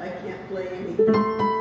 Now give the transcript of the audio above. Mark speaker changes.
Speaker 1: I can't play anything.